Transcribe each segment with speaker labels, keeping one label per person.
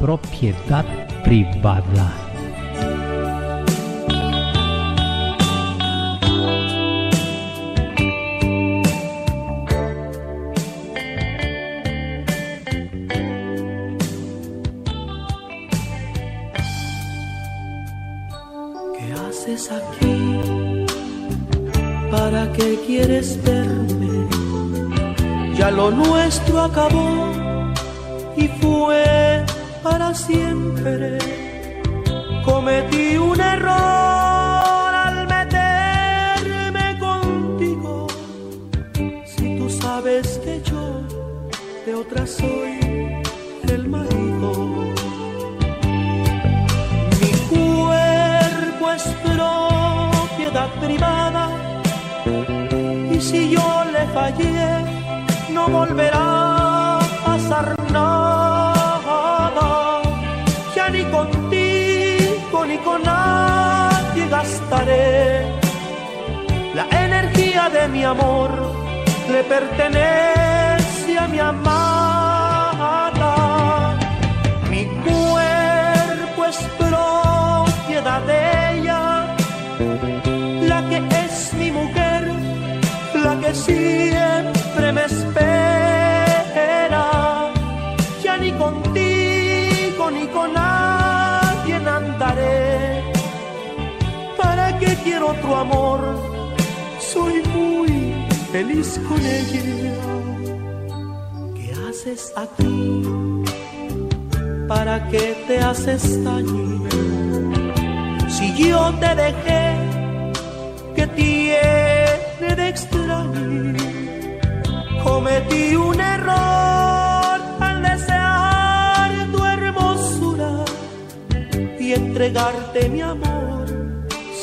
Speaker 1: propiedad privada.
Speaker 2: ¿Qué haces aquí? ¿Para qué quieres verme? Ya lo nuestro acabó y fue para siempre. Cometí un error al meterme contigo. Si tú sabes que yo de otra soy el marido. Mi cuerpo es propiedad privada y si yo le fallé no volverá de mi amor le pertenece a mi amada. Mi cuerpo es propiedad de ella, la que es mi mujer, la que siempre me espera. Ya ni contigo ni con nadie andaré. ¿Para qué quiero otro amor? Feliz con ella. ¿Qué haces aquí? ¿Para qué te haces daño? Si yo te dejé, ¿qué tiene de extraño? Cometí un error al desear tu hermosura y entregarte mi amor.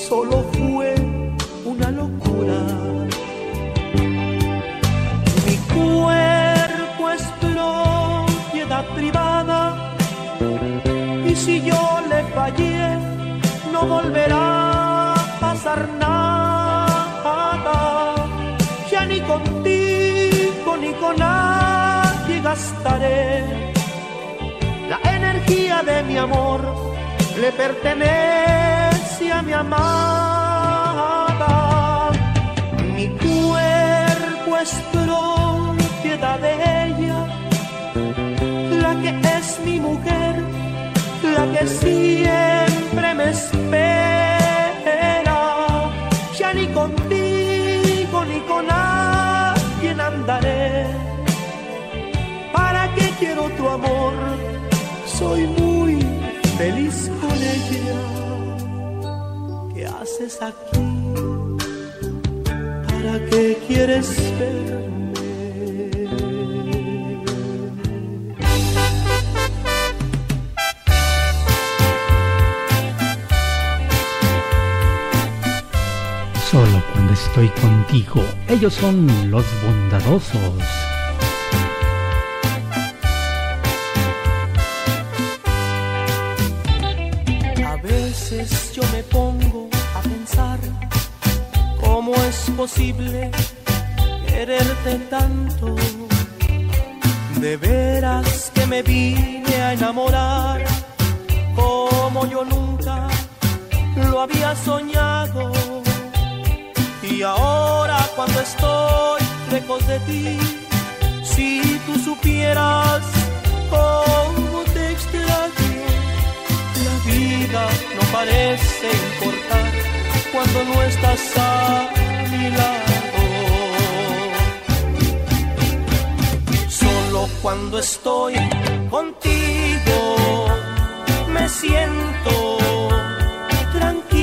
Speaker 2: Solo contigo ni con nadie gastaré. La energía de mi amor le pertenece a mi amada. Mi cuerpo es propiedad de ella, la que es mi mujer, la que siempre me espera. Quiero tu amor? Soy muy feliz con ella. ¿Qué haces aquí? ¿Para qué quieres verme?
Speaker 1: Solo cuando estoy contigo, ellos son los bondadosos.
Speaker 2: Es posible quererte tanto. De veras que me vine a enamorar como yo nunca lo había soñado. Y ahora cuando estoy lejos de ti, si tú supieras cómo te extraño, la vida no parece importar cuando no estás a mi lado. Solo cuando estoy contigo me siento tranquilo.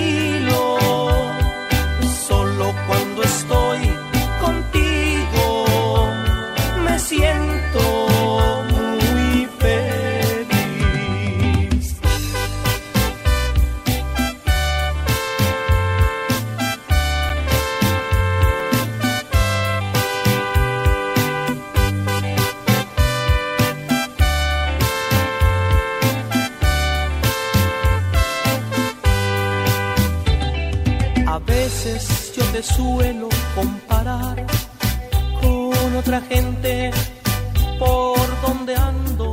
Speaker 2: Te suelo comparar con otra gente por donde ando.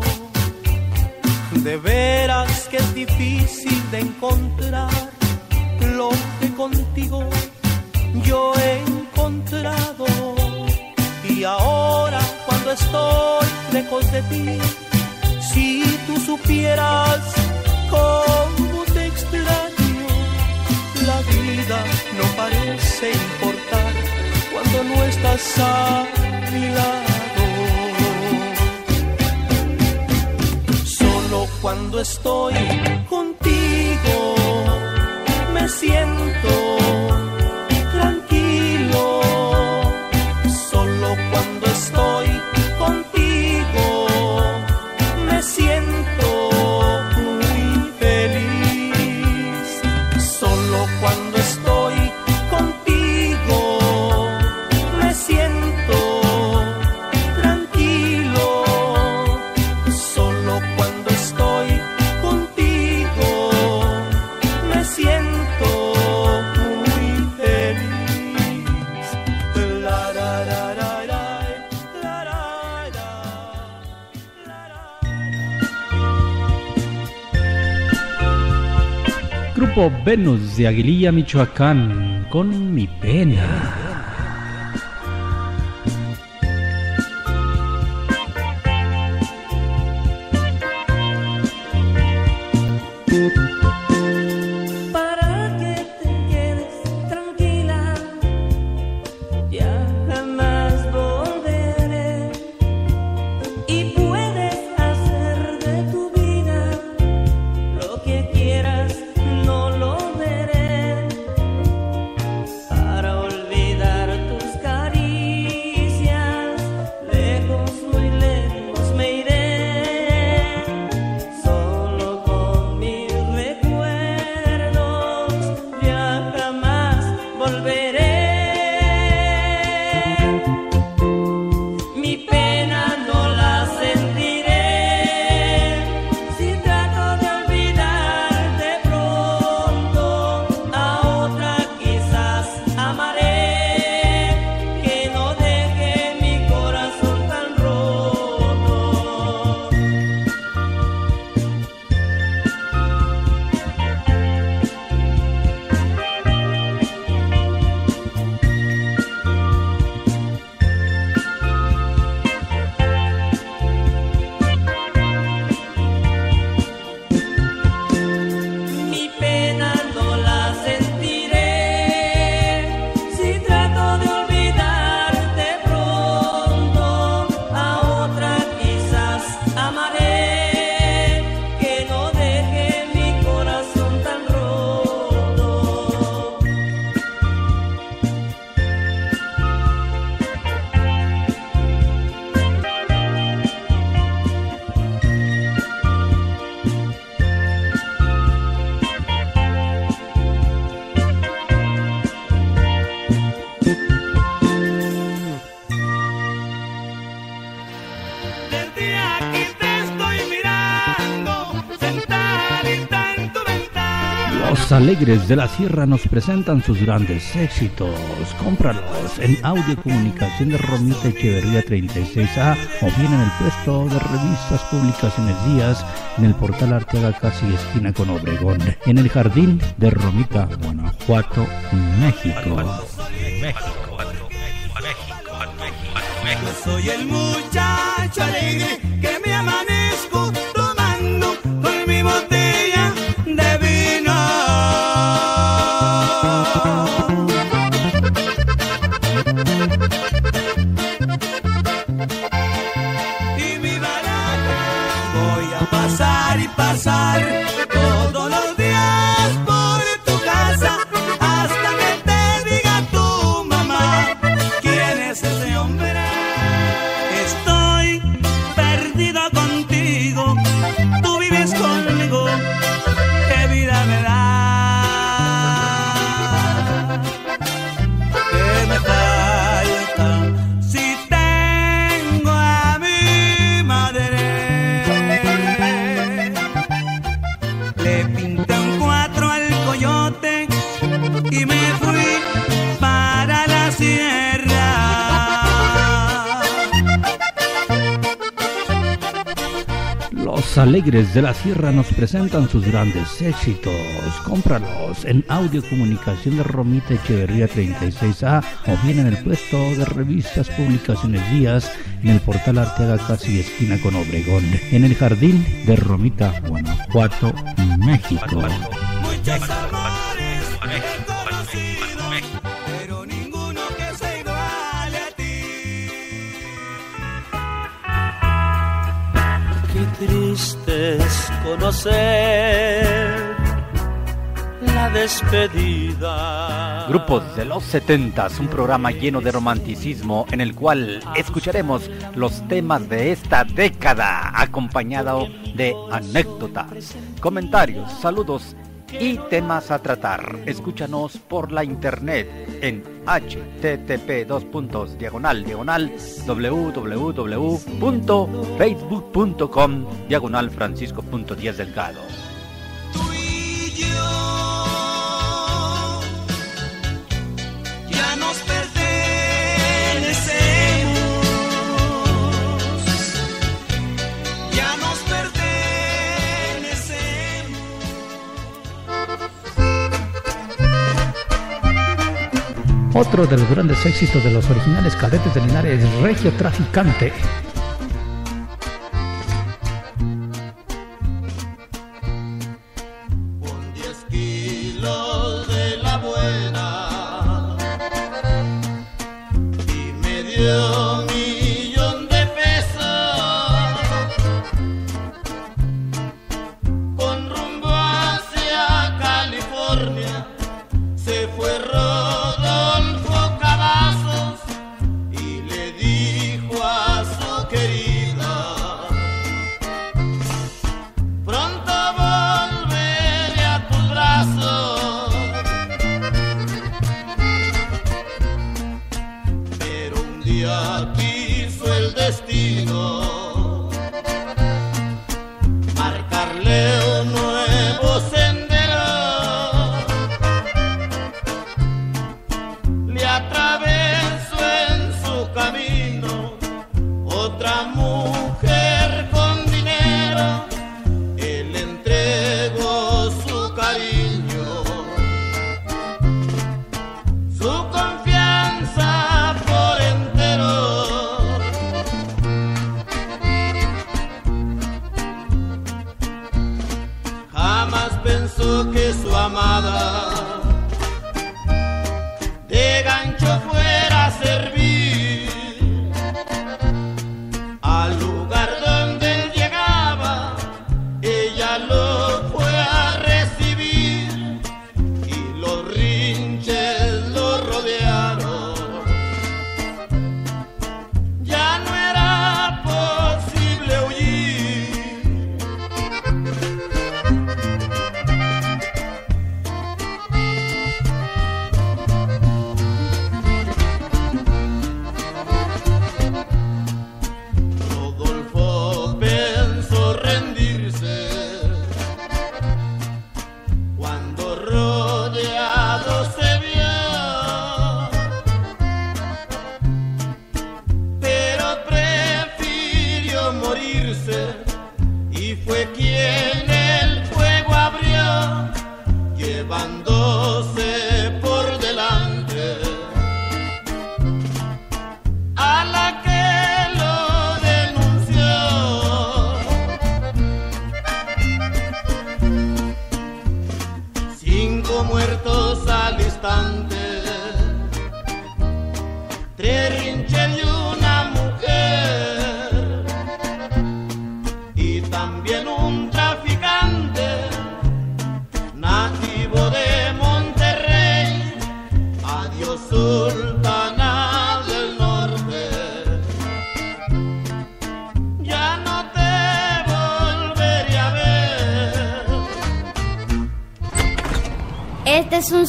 Speaker 2: De veras que es difícil de encontrar lo que contigo yo he encontrado. Y ahora cuando estoy lejos de ti, si tú supieras cómo no parece importar cuando no estás a mi lado. Solo cuando estoy contigo me siento
Speaker 3: Venus de Aguililla, Michoacán, con mi pena. Alegres de la sierra nos presentan sus grandes éxitos. Cómpralos en Audio Comunicación de Romita Echeverría 36A o bien en el puesto de revistas Publicaciones Días en el portal Arteaga casi esquina con Obregón, en el jardín de Romita, Guanajuato, México.
Speaker 2: Soy el muchacho alegre que me amanezco
Speaker 1: Alegres de la Sierra nos presentan sus grandes éxitos. Cómpralos en Audio Comunicación de Romita Echeverría 36A o bien en el puesto de revistas Publicaciones Días en el portal Arteaga casi esquina con Obregón, en el jardín de Romita, Guanajuato, México.
Speaker 2: Conocer la despedida.
Speaker 1: Grupos de los 70, un programa lleno de romanticismo en el cual escucharemos los temas de esta década acompañado de anécdotas, comentarios, saludos y temas a tratar. Escúchanos por la internet en http dos puntos diagonal diagonal www.facebook.com diagonal francisco.díaz delgado. Otro de los grandes éxitos de los originales cadetes de Linares, Regio Traficante.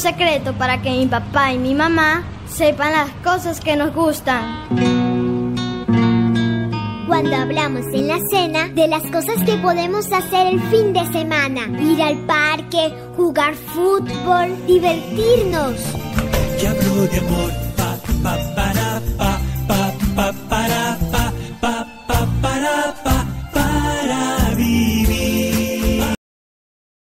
Speaker 4: Secreto para que mi papá y mi mamá sepan las cosas que nos gustan.
Speaker 5: Cuando hablamos en la cena de las cosas que podemos hacer el fin de semana, ir al parque, jugar fútbol, divertirnos.
Speaker 2: Y hablo de amor, pa, pa,